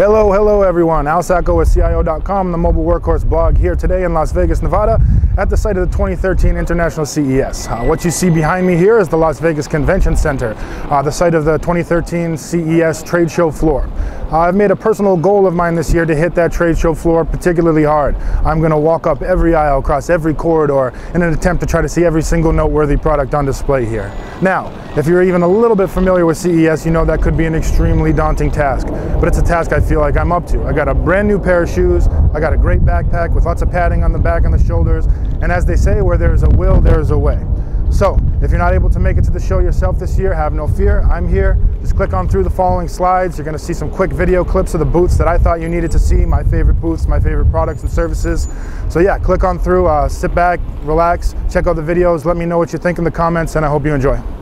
Hello, hello everyone. Al Sacco with CIO.com, the mobile workhorse blog here today in Las Vegas, Nevada at the site of the 2013 International CES. Uh, what you see behind me here is the Las Vegas Convention Center, uh, the site of the 2013 CES trade show floor. Uh, I've made a personal goal of mine this year to hit that trade show floor particularly hard. I'm going to walk up every aisle, across every corridor in an attempt to try to see every single noteworthy product on display here. Now, if you're even a little bit familiar with CES, you know that could be an extremely daunting task, but it's a task I feel like I'm up to. I got a brand new pair of shoes, I got a great backpack with lots of padding on the back and the shoulders, and as they say, where there's a will, there's a way. So, if you're not able to make it to the show yourself this year, have no fear. I'm here. Just click on through the following slides. You're going to see some quick video clips of the booths that I thought you needed to see, my favorite booths, my favorite products and services. So yeah, click on through, uh, sit back, relax, check out the videos, let me know what you think in the comments, and I hope you enjoy.